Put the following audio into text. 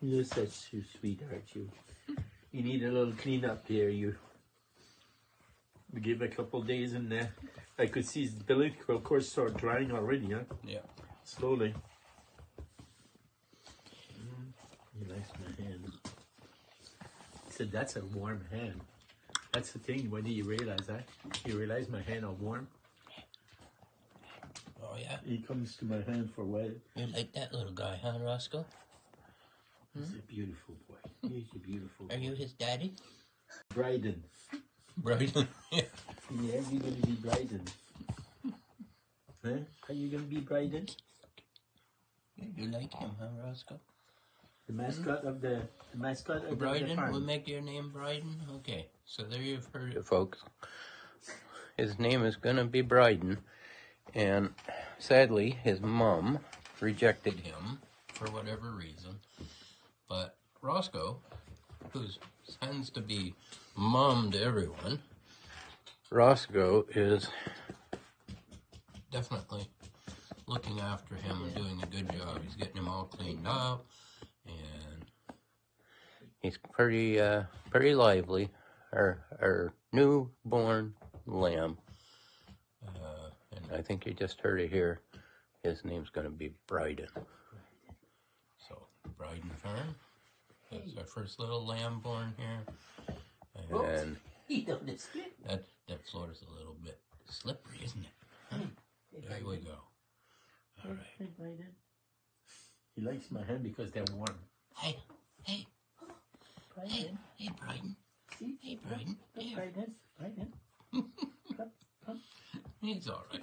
You're such a sweetheart, you. You need a little cleanup here, you. We give a couple days and uh, I could see his belly, of course, start drying already, huh? Yeah. Slowly. Mm, He likes my hand. He said, that's a warm hand. That's the thing, when do you realize that? You realize my hand are warm? Oh yeah. He comes to my hand for a while. You like that little guy, huh, Roscoe? He's a beautiful boy. He's a beautiful Are boy. you his daddy? Briden. Briden. yeah. Yeah, you're gonna be Briden. Huh? Are you gonna be Briden? You like him, huh, Roscoe? The mascot of the, the mascot of the, the Briden, farm. we'll make your name Briden. Okay, so there you've heard it, folks. His name is gonna be Briden, and sadly, his mom rejected him for whatever reason. But Roscoe, who tends to be mom to everyone, Roscoe is definitely looking after him and doing a good job. He's getting him all cleaned up, and he's pretty uh, pretty lively. Our our newborn lamb, I think you just heard it here. His name's going to be Briden. So Briden Farm. That's our first little lamb born here, and He done this. that that floor's a little bit slippery, isn't it? Huh? Hmm. There we go. All right. Hey, Briden. He likes my hand because they're warm. Hey, hey, hey, hey, Briden. See? Hey, Briden. Look, Yeah, Briden. Briden. he's all right.